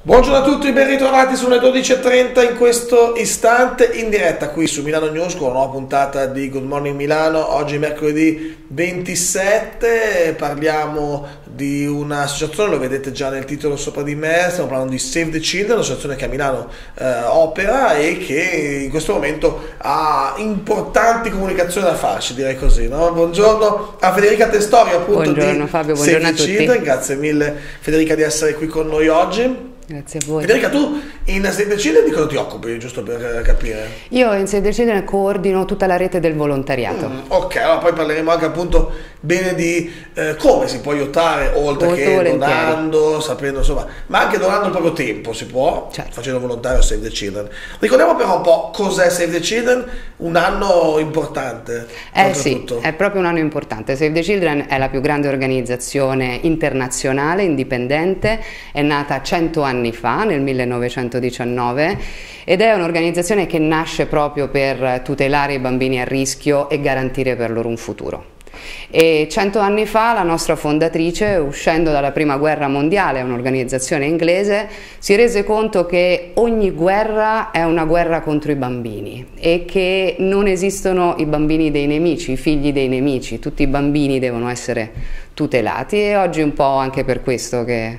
Buongiorno a tutti, ben ritrovati sulle 12.30 in questo istante in diretta qui su Milano News con una nuova puntata di Good Morning Milano. Oggi mercoledì 27, parliamo di un'associazione, lo vedete già nel titolo sopra di me, stiamo parlando di Save the Children, un'associazione che a Milano eh, opera e che in questo momento ha importanti comunicazioni da farci, direi così. No? Buongiorno a Federica Testori appunto buongiorno, di Fabio, Save the. Children, grazie mille Federica di essere qui con noi oggi. Grazie a voi. Federica, tu in the Children di cosa ti occupi, giusto per eh, capire? Io in the Children coordino tutta la rete del volontariato. Mm, ok, allora poi parleremo anche appunto bene di eh, come si può aiutare oltre Molto che volentieri. donando, sapendo insomma, ma anche donando il proprio tempo si può, Certo. facendo volontario Save the Children. Ricordiamo però un po' cos'è Save the Children, un anno importante. Eh sì, è proprio un anno importante. Save the Children è la più grande organizzazione internazionale, indipendente, è nata 100 anni fa, nel 1919, ed è un'organizzazione che nasce proprio per tutelare i bambini a rischio e garantire per loro un futuro. E cento anni fa la nostra fondatrice, uscendo dalla prima guerra mondiale, un'organizzazione inglese, si rese conto che ogni guerra è una guerra contro i bambini e che non esistono i bambini dei nemici, i figli dei nemici, tutti i bambini devono essere tutelati e oggi un po' anche per questo che,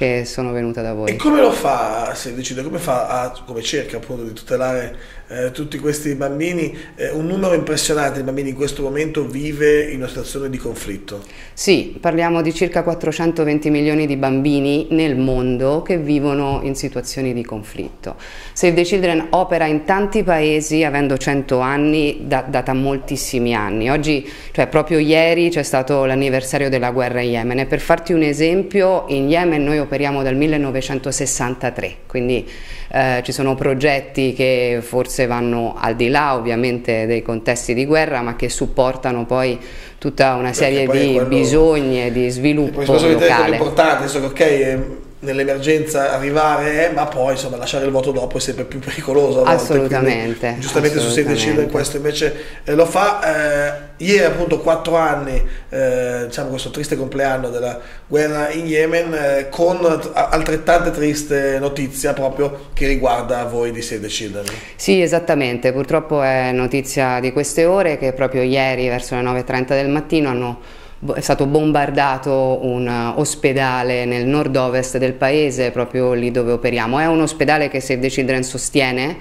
che sono venuta da voi. E come lo fa se decide, come fa a, come cerca appunto di tutelare eh, tutti questi bambini? Eh, un numero impressionante di bambini in questo momento vive in una situazione di conflitto. Sì, parliamo di circa 420 milioni di bambini nel mondo che vivono in situazioni di conflitto. Save the Children opera in tanti paesi avendo 100 anni, da, data moltissimi anni. Oggi, cioè proprio ieri, c'è stato l'anniversario della guerra in Yemen e per farti un esempio, in Yemen noi operiamo dal 1963, quindi eh, ci sono progetti che forse vanno al di là ovviamente dei contesti di guerra, ma che supportano poi tutta una serie di quello- bisogni e di sviluppo locale. importante, senso che ok, eh, nell'emergenza arrivare, ma poi insomma lasciare il voto dopo è sempre più pericoloso. Assolutamente, quindi, giustamente su Save the Children assolutamente. questo invece eh, lo fa. Eh, ieri appunto quattro anni, eh, diciamo questo triste compleanno della guerra in Yemen, eh, con altrettante triste notizia proprio che riguarda voi di Save the Children. Sì, esattamente, purtroppo è notizia di queste ore che proprio ieri verso le 9.30 del mattino hanno è stato bombardato un eh, ospedale nel nord-ovest del paese, proprio lì dove operiamo. È un ospedale che Save the Children sostiene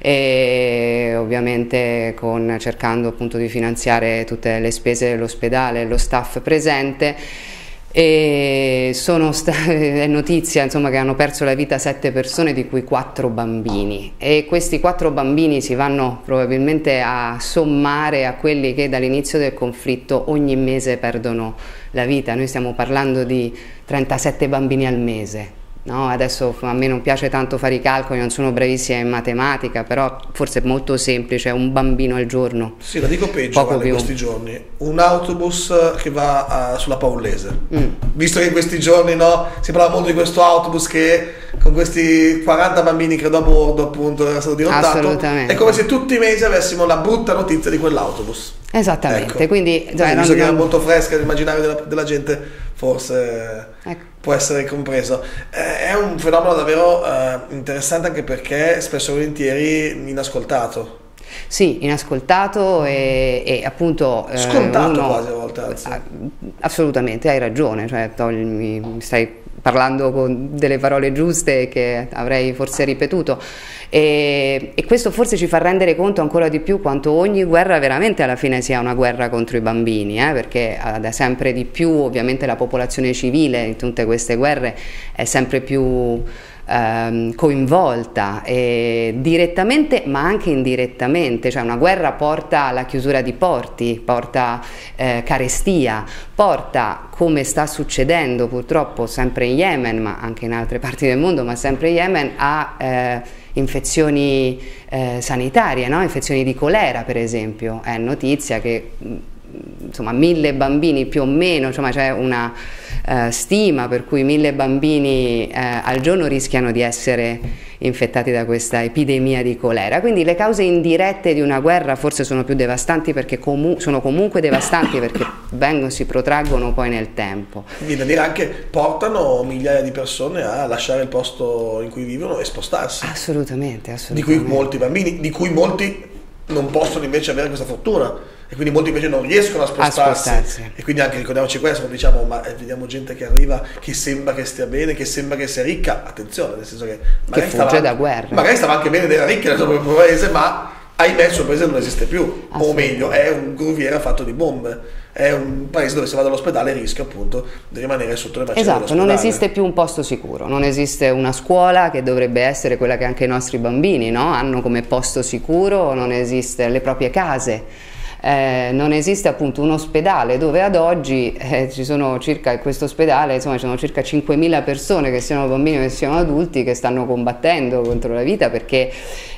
e ovviamente con- cercando appunto di finanziare tutte le spese dell'ospedale, lo staff presente. E è notizia insomma, che hanno perso la vita sette persone, di cui quattro bambini. E questi quattro bambini si vanno probabilmente a sommare a quelli che dall'inizio del conflitto ogni mese perdono la vita. Noi stiamo parlando di 37 bambini al mese. No? Adesso a me non piace tanto fare i calcoli, non sono bravissima in matematica, però forse è molto semplice, un bambino al giorno. Sì, la dico peggio Poco più. questi giorni. Un autobus che va eh, sulla Paullese. Mm. Visto che in questi giorni no, si parla molto di questo autobus che con questi 40 bambini credo a bordo appunto era stato dirottato. Assolutamente. È come se tutti i mesi avessimo la brutta notizia di quell'autobus. Esattamente, Ecco. quindi, cioè, visto non- che non- molto fresca l'immaginario della, della gente, forse Ecco. può essere compreso. Eh, è un fenomeno davvero eh, interessante anche perché spesso e volentieri inascoltato. Sì, inascoltato e, e appunto... eh, Scontato uno- quasi a volte, anzi. Assolutamente, hai ragione, cioè, togli- stai parlando con delle parole giuste che avrei forse ripetuto. E, e questo forse ci fa rendere conto ancora di più quanto ogni guerra veramente alla fine sia una guerra contro i bambini, eh, perché da sempre di più ovviamente la popolazione civile in tutte queste guerre è sempre più ehm, coinvolta eh, direttamente ma anche indirettamente, cioè una guerra porta alla chiusura di porti, porta eh, carestia, porta come sta succedendo purtroppo sempre in Yemen ma anche in altre parti del mondo ma sempre in Yemen a eh, infezioni eh, sanitarie, no? infezioni di colera per esempio, è notizia che insomma mille bambini più o meno, insomma c'è una eh, stima per cui mille bambini eh, al giorno rischiano di essere infettati da questa epidemia di colera. Quindi le cause indirette di una guerra forse sono più devastanti perché comu- sono comunque devastanti perché vengono, si protraggono poi nel tempo. Viene a dire anche portano migliaia di persone a lasciare il posto in cui vivono e spostarsi. Assolutamente, assolutamente. Di cui molti bambini, di cui molti non possono invece avere questa fortuna e quindi molti invece non riescono a spostarsi, a spostarsi. e quindi anche ricordiamoci questo diciamo ma eh, vediamo gente che arriva che sembra che stia bene che sembra che sia ricca attenzione nel senso che magari, che stava, da guerra. magari stava anche bene ed era ricca nel proprio paese ma ahimè il suo paese non esiste più o meglio è un gruviera fatto di bombe è un paese dove se va all'ospedale rischia appunto di rimanere sotto le macerie esatto non esiste più un posto sicuro non esiste una scuola che dovrebbe essere quella che anche i nostri bambini no? hanno come posto sicuro non esiste le proprie case eh, non esiste appunto un ospedale dove ad oggi eh, ci sono circa, in questo ospedale insomma ci sono circa 5.000 persone che siano bambini o che siano adulti che stanno combattendo contro la vita perché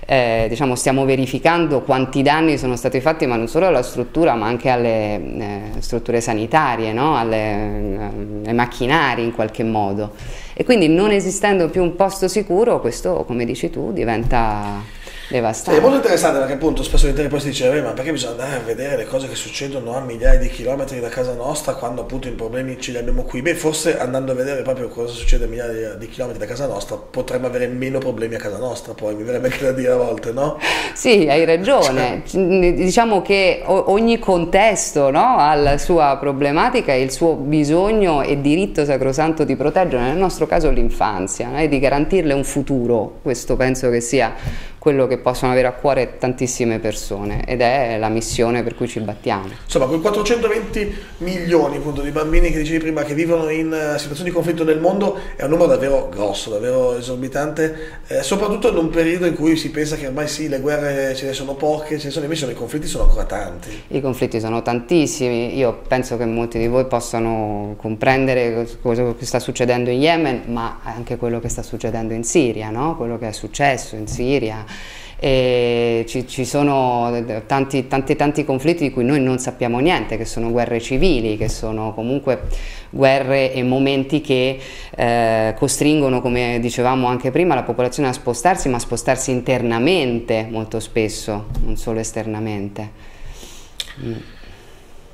eh, diciamo, stiamo verificando quanti danni sono stati fatti ma non solo alla struttura ma anche alle eh, strutture sanitarie, no? alle, ai macchinari in qualche modo e quindi non esistendo più un posto sicuro questo come dici tu diventa devastante. È molto interessante perché appunto spesso si dice ma perché bisogna andare a vedere le cose che succedono a migliaia di chilometri da casa nostra quando appunto i problemi ce li abbiamo qui? Beh, forse andando a vedere proprio cosa succede a migliaia di chilometri da casa nostra potremmo avere meno problemi a casa nostra, poi mi verrebbe anche da dire a volte, no? Sì, hai ragione. Cioè. Diciamo che ogni contesto no, ha la sua problematica e il suo bisogno e diritto sacrosanto di proteggere, nel nostro caso l'infanzia, no? e di garantirle un futuro. Questo penso che sia quello che possono avere a cuore tantissime persone ed è la missione per cui ci battiamo. Insomma, quei 420 milioni appunto, di bambini che dicevi prima che vivono in uh, situazioni di conflitto nel mondo è un numero davvero grosso, davvero esorbitante, eh, soprattutto in un periodo in cui si pensa che ormai sì, le guerre ce ne sono poche, ce ne sono invece i conflitti sono ancora tanti. I conflitti sono tantissimi, io penso che molti di voi possano comprendere cosa sta succedendo in Yemen, ma anche quello che sta succedendo in Siria, no? quello che è successo in Siria e ci, ci sono tanti, tanti, tanti conflitti di cui noi non sappiamo niente, che sono guerre civili, che sono comunque guerre e momenti che eh, costringono, come dicevamo anche prima, la popolazione a spostarsi, ma a spostarsi internamente molto spesso, non solo esternamente. Mm.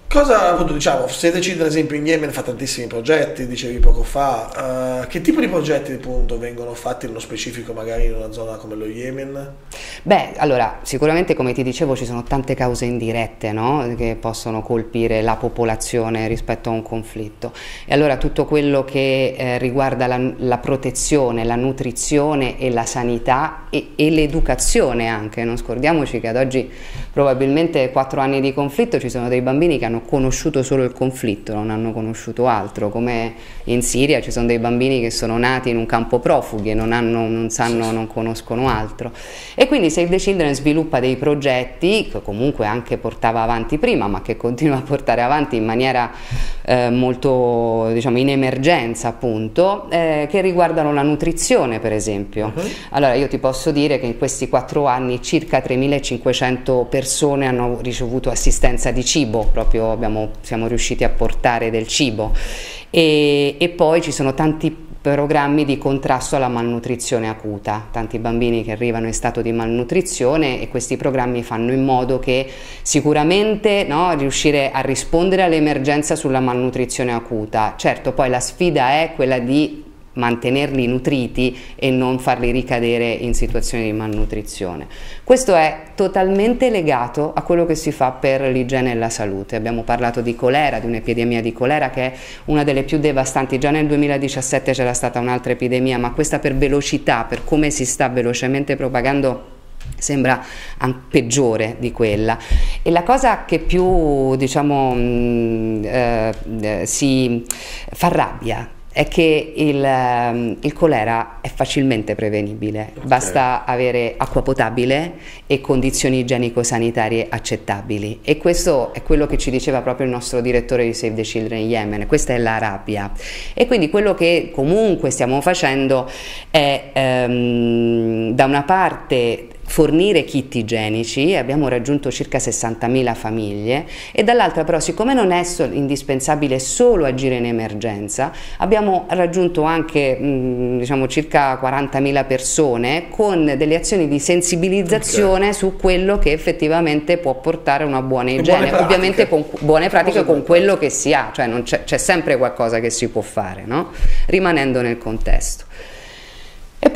Cosa appunto diciamo, Sedeci ad esempio in Yemen fa tantissimi progetti, dicevi poco fa, uh, che tipo di progetti appunto vengono fatti nello specifico magari in una zona come lo Yemen? Beh, allora sicuramente come ti dicevo ci sono tante cause indirette no? che possono colpire la popolazione rispetto a un conflitto e allora tutto quello che eh, riguarda la, la, protezione, la nutrizione e la sanità e, e l'educazione anche, non scordiamoci che ad oggi probabilmente quattro anni di conflitto ci sono dei bambini che hanno conosciuto solo il conflitto, non hanno conosciuto altro, come in Siria ci sono dei bambini che sono nati in un campo profughi e non, hanno, non sanno, non conoscono altro. E quindi Save the Children sviluppa dei progetti che comunque anche portava avanti prima, ma che continua a portare avanti in maniera eh, molto, diciamo, in emergenza appunto, eh, che riguardano la nutrizione per esempio. Uh-huh. Allora io ti posso dire che in questi quattro anni circa 3.500 persone hanno ricevuto assistenza di cibo proprio abbiamo, siamo riusciti a portare del cibo e, e poi ci sono tanti programmi di contrasto alla malnutrizione acuta, tanti bambini che arrivano in stato di malnutrizione e questi programmi fanno in modo che sicuramente no, riuscire a rispondere all'emergenza sulla malnutrizione acuta. Certo, poi la sfida è quella di mantenerli nutriti e non farli ricadere in situazioni di malnutrizione. Questo è totalmente legato a quello che si fa per l'igiene e la salute. Abbiamo parlato di colera, di un'epidemia di colera che è una delle più devastanti. Già nel 2017 c'era stata un'altra epidemia, ma questa per velocità, per come si sta velocemente propagando sembra peggiore di quella e la cosa che più diciamo mh, mm, eh, eh, si fa rabbia è che il, ehm, il, colera è facilmente prevenibile, okay. basta avere acqua potabile e condizioni igienico-sanitarie accettabili. E questo è quello che ci diceva proprio il nostro direttore di Save the Children in Yemen, questa è la rabbia. E quindi quello che comunque stiamo facendo è ehm, da una parte fornire kit igienici, abbiamo raggiunto circa 60.000 famiglie e dall'altra però siccome non è indispensabile solo agire in emergenza, abbiamo raggiunto anche mh, diciamo circa 40.000 persone con delle azioni di sensibilizzazione okay. su quello che effettivamente può portare una buona igiene, buone ovviamente con buone pratiche con quello che si ha, cioè c'è sempre qualcosa che si può fare, no? rimanendo nel contesto.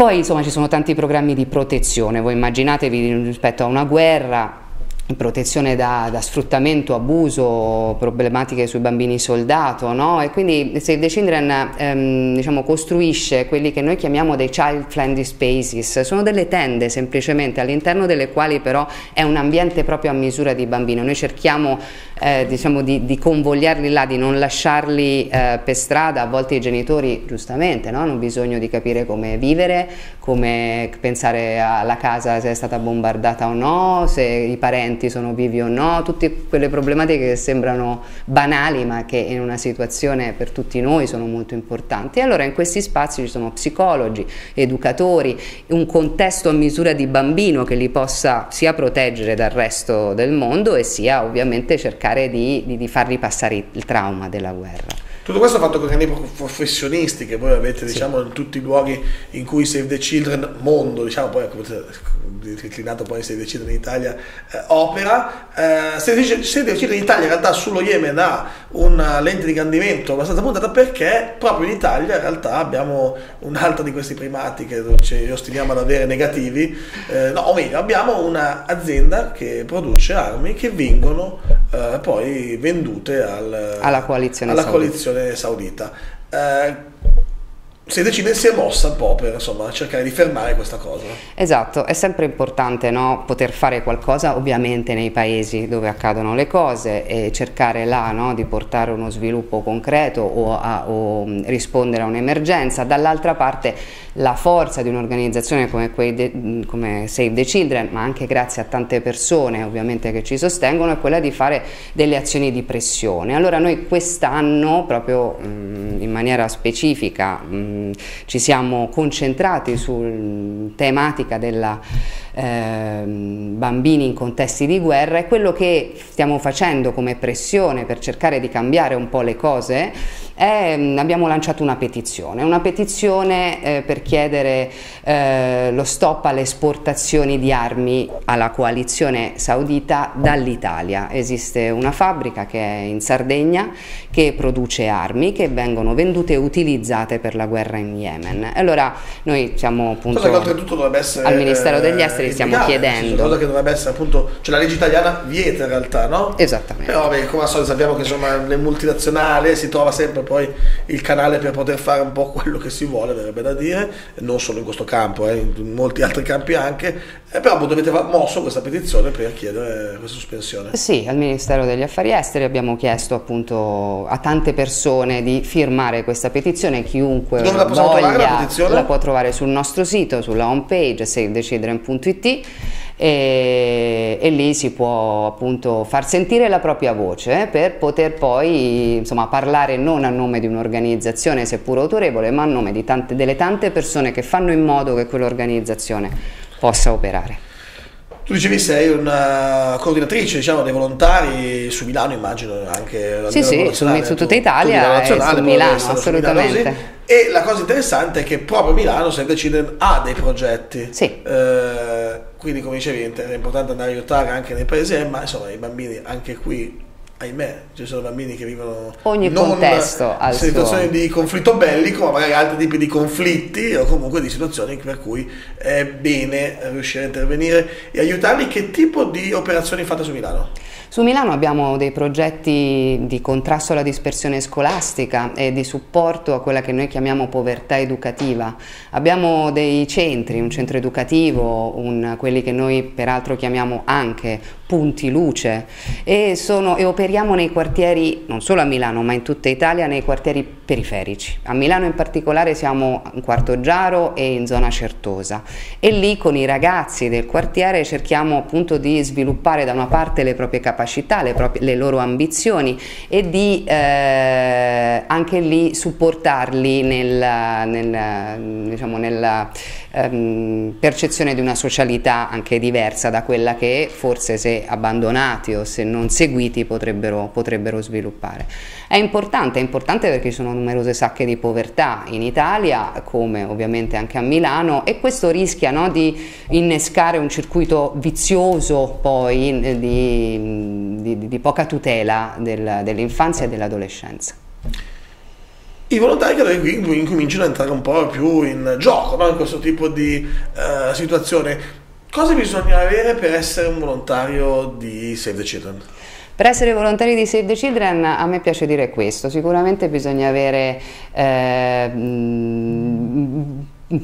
Poi insomma ci sono tanti programmi di protezione, voi immaginatevi rispetto a una guerra protezione da, da, sfruttamento, abuso, problematiche sui bambini soldato, no? E quindi Save the Children ehm, diciamo, costruisce quelli che noi chiamiamo dei child friendly spaces, sono delle tende semplicemente all'interno delle quali però è un ambiente proprio a misura di bambino, noi cerchiamo eh, diciamo, di, di, convogliarli là, di non lasciarli eh, per strada, a volte i genitori giustamente no? hanno bisogno di capire come vivere, come pensare alla casa se è stata bombardata o no, se i parenti sono vivi o no, tutte quelle problematiche che sembrano banali ma che in una situazione per tutti noi sono molto importanti. E allora in questi spazi ci sono psicologi, educatori, un contesto a misura di bambino che li possa sia proteggere dal resto del mondo e sia ovviamente cercare di, di, di fargli passare il trauma della guerra. Tutto questo fatto con grandi professionisti che voi avete diciamo, sì. in tutti i luoghi in cui Save the Children mondo, diciamo poi declinato poi Save the Children in Italia eh, opera. Eh, Save, the, Save the Children in Italia in realtà sullo Yemen ha una lente di ingrandimento abbastanza puntata perché proprio in Italia in realtà abbiamo un'altra di questi primati che ci ostiniamo ad avere negativi, eh, no o meglio abbiamo un'azienda che produce armi che vengono eh, poi vendute al, alla coalizione alla saudita. Coalizione saudita. Eh, si decide si è mossa un po' per insomma, cercare di fermare questa cosa. Esatto, è sempre importante no, poter fare qualcosa ovviamente nei paesi dove accadono le cose e cercare là no, di portare uno sviluppo concreto o, a, o rispondere a un'emergenza, dall'altra parte la forza di un'organizzazione come, come, Save the Children, ma anche grazie a tante persone ovviamente che ci sostengono, è quella di fare delle azioni di pressione. Allora noi quest'anno, proprio mh, in maniera specifica, mh, ci siamo concentrati sulla tematica della eh, bambini in contesti di guerra e quello che stiamo facendo come pressione per cercare di cambiare un po' le cose è, mm, abbiamo lanciato una petizione, una petizione eh, per chiedere eh, lo stop alle esportazioni di armi alla coalizione saudita dall'Italia. Esiste una fabbrica che è in Sardegna che produce armi che vengono vendute e utilizzate per la guerra in Yemen. Allora noi siamo appunto al Ministero degli Esteri stiamo chiedendo. Cosa che dovrebbe essere appunto, cioè la legge italiana vieta in realtà, no? Esattamente. Però beh, come al solito sappiamo che insomma nel multinazionale si trova sempre poi il canale per poter fare un po' quello che si vuole, verrebbe da dire, non solo in questo campo, eh, in molti altri campi anche, eh, però avete mosso questa petizione per chiedere questa sospensione. Sì, al Ministero degli Affari Esteri abbiamo chiesto appunto a tante persone di firmare questa petizione, chiunque la voglia la la può trovare sul nostro sito, sulla home page savethechildren.it e, e, lì si può appunto far sentire la propria voce eh, per poter poi insomma, parlare non a nome di un'organizzazione seppur autorevole ma a nome tante, delle tante persone che fanno in modo che quell'organizzazione possa operare. Tu dicevi sei una coordinatrice diciamo, dei volontari su Milano, immagino anche Sì, sì, su, su tutta Italia e su Milano, assolutamente. Milano, e la cosa interessante è che proprio Milano the Children ha dei progetti. Sì. Eh, quindi, come dicevi, è importante andare a aiutare anche nei paesi, ma insomma, i bambini anche qui ahimè, ci sono bambini che vivono ogni contesto in situazioni suo. di conflitto bellico, ma magari altri tipi di conflitti o comunque di situazioni per cui è bene riuscire a intervenire e aiutarli. Che tipo di operazioni fate su Milano? Su Milano abbiamo dei progetti di contrasto alla dispersione scolastica e di supporto a quella che noi chiamiamo povertà educativa. Abbiamo dei centri, un centro educativo, un, quelli che noi peraltro chiamiamo anche punti luce e, sono, e operiamo nei quartieri, non solo a Milano ma in tutta Italia, nei quartieri periferici. A Milano in particolare siamo in Quarto Giaro e in zona Certosa e lì con i ragazzi del quartiere cerchiamo appunto di sviluppare da una parte le proprie capacità, le, proprie, le loro ambizioni e di eh, anche lì supportarli nel, nel, diciamo, nella ehm, percezione di una socialità anche diversa da quella che forse se abbandonati o se non seguiti potrebbero, potrebbero sviluppare. È importante, è importante perché ci sono numerose sacche di povertà in Italia come ovviamente anche a Milano e questo rischia no, di innescare un circuito vizioso poi di, di, di poca tutela del, dell'infanzia e dell'adolescenza. I volontari credo che qui incominciano a entrare un po' più in gioco no? in questo tipo di uh, situazione. Cosa bisogna avere per essere un volontario di Save the Children? Per essere volontari di Save the Children a me piace dire questo, sicuramente bisogna avere eh,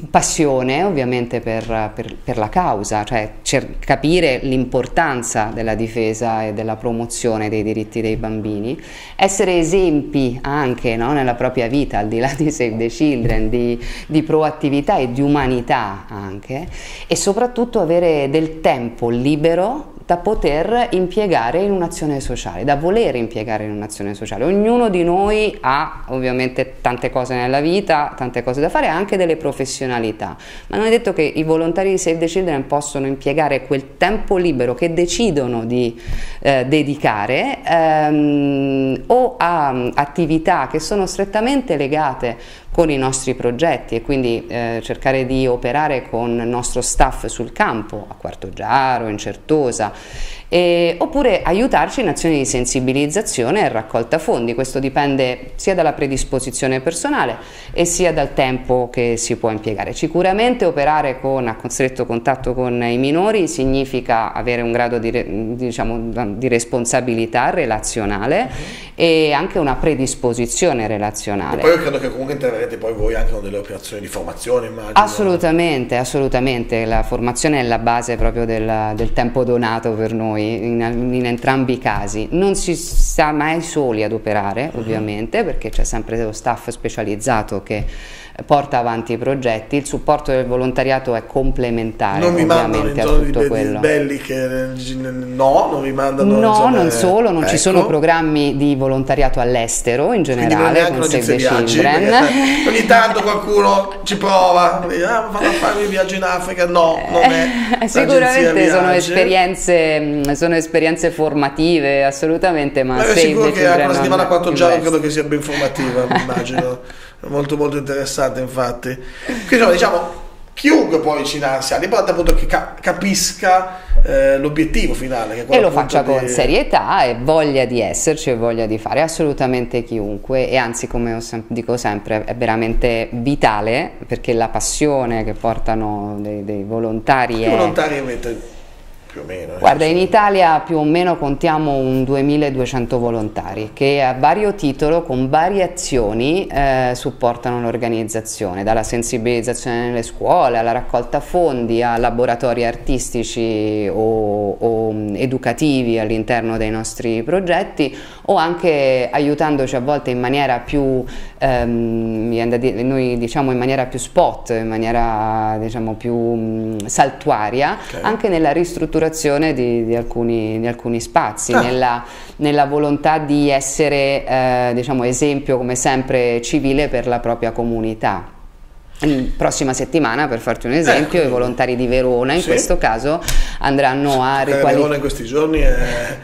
passione ovviamente per, per, per, la causa, cioè capire l'importanza della difesa e della promozione dei diritti dei bambini, essere esempi anche no, nella propria vita, al di là di Save the Children, di, di proattività e di umanità anche, e soprattutto avere del tempo libero da poter impiegare in un'azione sociale, da voler impiegare in un'azione sociale. Ognuno di noi ha ovviamente tante cose nella vita, tante cose da fare, anche delle professionalità, ma non è detto che i volontari di Save the Children possono impiegare quel tempo libero che decidono di eh, dedicare ehm, o a attività che sono strettamente legate con i nostri progetti e quindi eh, cercare di operare con il nostro staff sul campo, a Quarto Giaro, in Certosa, e, oppure aiutarci in azioni di sensibilizzazione e raccolta fondi. Questo dipende sia dalla predisposizione personale e sia dal tempo che si può impiegare. Sicuramente operare con, a stretto contatto con i minori significa avere un grado di, diciamo, di responsabilità relazionale e anche una predisposizione relazionale. E poi io credo che comunque interverrete poi voi anche con delle operazioni di formazione, immagino. Assolutamente, assolutamente. La formazione è la base proprio del, del tempo donato per noi noi in, in, entrambi i casi. Non si sta mai soli ad operare, ovviamente, perché c'è sempre lo staff specializzato che porta avanti i progetti, il supporto del volontariato è complementare non mi ovviamente a tutto di, quello. belli che no, non vi mandano No, zone... non solo, non ecco. ci sono programmi di volontariato all'estero in generale con Save the Children. Ogni tanto qualcuno ci prova, ah, vado a fare il viaggio in Africa, no, non è Sicuramente sono esperienze, sono esperienze formative assolutamente, ma, ma Save sicuro che la settimana a quattro giorni credo che sia ben formativa, immagino molto molto interessante infatti. Quindi insomma, diciamo chiunque può avvicinarsi all'importante appunto che capisca eh, l'obiettivo finale. e lo faccia di... con serietà e voglia di esserci e voglia di fare assolutamente chiunque e anzi come sem dico sempre è veramente vitale perché la passione che portano dei, dei volontari è... volontari avete? Più o meno? Eh. Guarda, in Italia più o meno contiamo un 2200 volontari che a vario titolo, con varie azioni, eh, supportano l'organizzazione, dalla sensibilizzazione nelle scuole, alla raccolta fondi, a laboratori artistici o, o mm, educativi all'interno dei nostri progetti o anche aiutandoci a volte in maniera più, ehm, noi diciamo in maniera più spot, in maniera diciamo più mh, mm, saltuaria, okay. anche nella ristrutturazione ristrutturazione di, di, alcuni, di alcuni, spazi, ah. nella, nella, volontà di essere eh, diciamo, esempio come sempre civile per la propria comunità. Prossima settimana, per farti un esempio, ecco. i volontari di Verona in sì. questo caso andranno a riqualificare. Verona in questi giorni è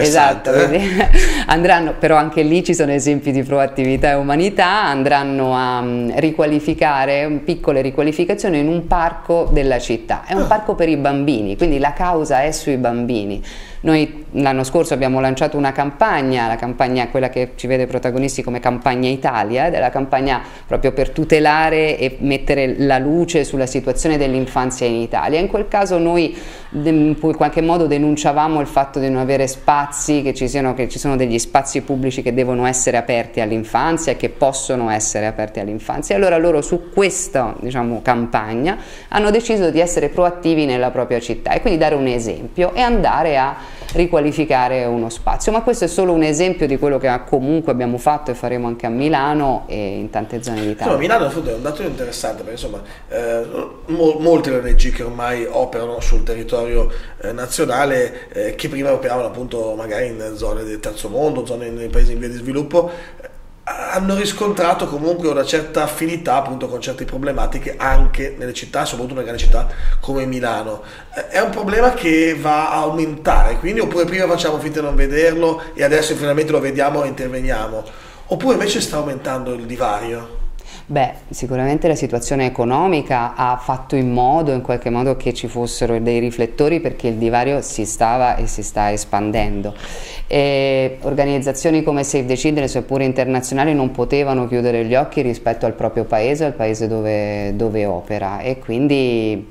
esatto, eh? andranno, però anche lì ci sono esempi di proattività e umanità, andranno a um, riqualificare, piccole riqualificazioni in un parco della città. È un ah. parco per i bambini, quindi la causa è sui bambini. Noi l'anno scorso abbiamo lanciato una campagna, la campagna quella che ci vede protagonisti come Campagna Italia, ed è la campagna proprio per tutelare e mettere la luce sulla situazione dell'infanzia in Italia. In quel caso noi in qualche modo denunciavamo il fatto di non avere spazi, che ci, siano, che ci sono degli spazi pubblici che devono essere aperti all'infanzia e che possono essere aperti all'infanzia. Allora loro su questa diciamo, campagna hanno deciso di essere proattivi nella propria città e quindi dare un esempio e andare a riqualificare uno spazio, ma questo è solo un esempio di quello che comunque abbiamo fatto e faremo anche a Milano e in tante zone d'Italia. No, Milano è un dato interessante perché insomma eh, mo, molte ONG che ormai operano sul territorio eh, nazionale eh, che prima operavano appunto magari in zone del terzo mondo, zone nei paesi in via di sviluppo, hanno riscontrato comunque una certa affinità appunto con certe problematiche anche nelle città, soprattutto nelle grandi città come Milano. Eh, è un problema che va a aumentare, quindi oppure prima facciamo finta di non vederlo e adesso finalmente lo vediamo e interveniamo, oppure invece sta aumentando il divario. Beh, sicuramente la situazione economica ha fatto in modo, in qualche modo, che ci fossero dei riflettori perché il divario si stava e si sta espandendo. E organizzazioni come Save the Children, seppure internazionali, non potevano chiudere gli occhi rispetto al proprio paese, al paese dove, dove opera e quindi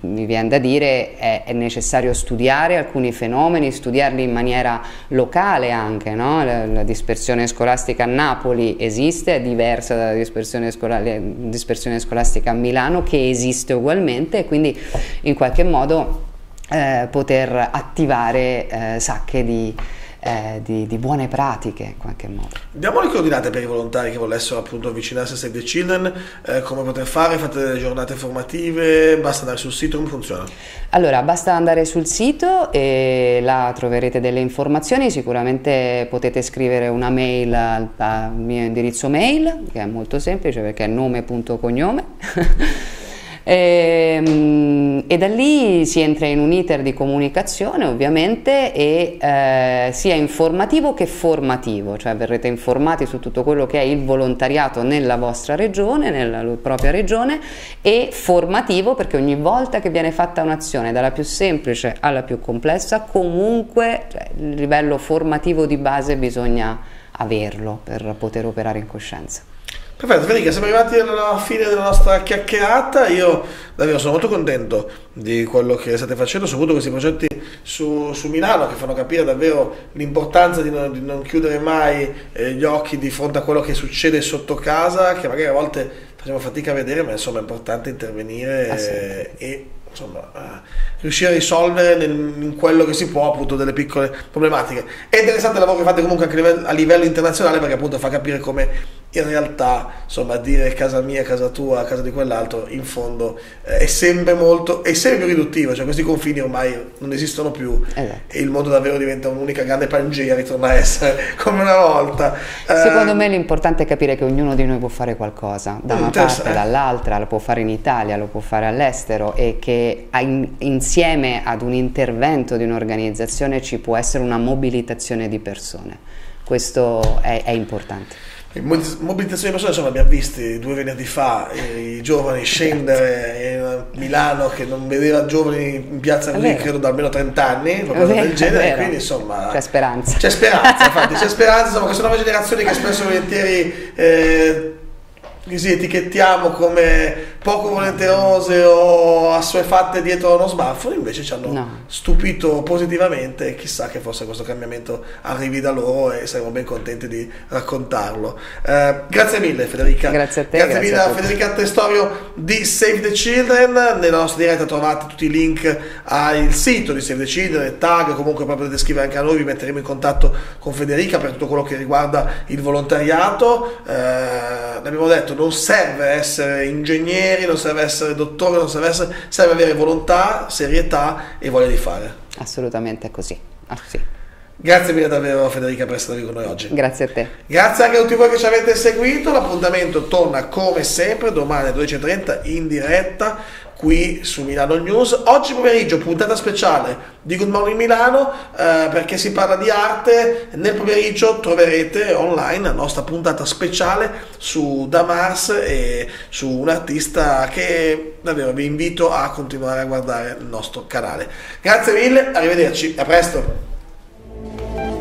mi viene da dire è, è, necessario studiare alcuni fenomeni, studiarli in maniera locale anche, no? la, la dispersione scolastica a Napoli esiste, è diversa dalla dispersione scolastica dispersione scolastica a Milano che esiste ugualmente e quindi in qualche modo eh, poter attivare eh, sacche di, eh, di, di, buone pratiche in qualche modo. Diamo le coordinate per i volontari che volessero appunto avvicinarsi a Save the Children, eh, come poter fare, fate delle giornate formative, basta andare sul sito, come funziona? Allora, basta andare sul sito e là troverete delle informazioni, sicuramente potete scrivere una mail al, al mio indirizzo mail, che è molto semplice perché è nome.cognome. E, ehm, e, da lì si entra in un iter di comunicazione ovviamente e eh, sia informativo che formativo, cioè verrete informati su tutto quello che è il volontariato nella vostra regione, nella propria regione e formativo perché ogni volta che viene fatta un'azione dalla più semplice alla più complessa comunque cioè, il livello formativo di base bisogna averlo per poter operare in coscienza. Perfetto, Federica, siamo arrivati alla fine della nostra chiacchierata. Io davvero sono molto contento di quello che state facendo, soprattutto questi progetti su, su Milano che fanno capire davvero l'importanza di non, di non chiudere mai eh, gli occhi di fronte a quello che succede sotto casa, che magari a volte facciamo fatica a vedere, ma insomma è importante intervenire ah, e, insomma, riuscire a risolvere nel, in quello che si può appunto delle piccole problematiche. È interessante il lavoro che fate comunque anche a livello, a livello internazionale perché appunto fa capire come in realtà insomma dire casa mia, casa tua, casa di quell'altro in fondo eh, è sempre molto è sempre più riduttivo cioè questi confini ormai non esistono più. Esatto. e il mondo davvero diventa un'unica grande pangea ritorna a essere come una volta. Secondo eh, me l'importante è capire che ognuno di noi può fare qualcosa da una parte dall'altra lo può fare in Italia lo può fare all'estero e che insieme ad un intervento di un'organizzazione ci può essere una mobilitazione di persone. Questo è, è importante Mobilitazione di persone, insomma, abbiamo visto due venerdì fa i giovani scendere a Milano che non vedeva giovani in piazza così, credo da almeno 30 anni, qualcosa del genere, quindi insomma... C'è speranza. C'è speranza, infatti, c'è speranza, insomma, queste nuove generazioni che spesso e volentieri... Eh, così etichettiamo come poco volenterose o assuefatte dietro a uno smartphone, invece ci hanno no. stupito positivamente e chissà che forse questo cambiamento arrivi da loro e saremo ben contenti di raccontarlo. Eh, grazie mille Federica. Grazie a te. Grazie, grazie mille a, a Federica Testorio di Save the Children. Nella nostra diretta trovate tutti i link al sito di Save the Children, il tag, comunque poi potete scrivere anche a noi, vi metteremo in contatto con Federica per tutto quello che riguarda il volontariato. Eh, l'abbiamo detto non serve essere ingegneri, non serve essere dottori, non serve essere, serve avere volontà, serietà e voglia di fare. Assolutamente così. Ah, sì. Grazie mille davvero Federica per essere qui con noi oggi. Grazie a te. Grazie anche a tutti voi che ci avete seguito. L'appuntamento torna come sempre domani alle 12.30 in diretta qui su Milano News. Oggi pomeriggio puntata speciale di Good Morning Milano eh, perché si parla di arte. Nel pomeriggio troverete online la nostra puntata speciale su Damars e su un artista che davvero vi invito a continuare a guardare il nostro canale. Grazie mille, arrivederci, a presto.